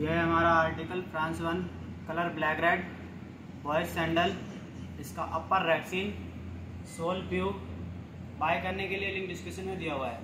यह है हमारा article France one colour black red boys sandal इसका upper rexine sole PU buy करने के लिए लिंक डिस्क्रिप्शन में दिया हुआ है।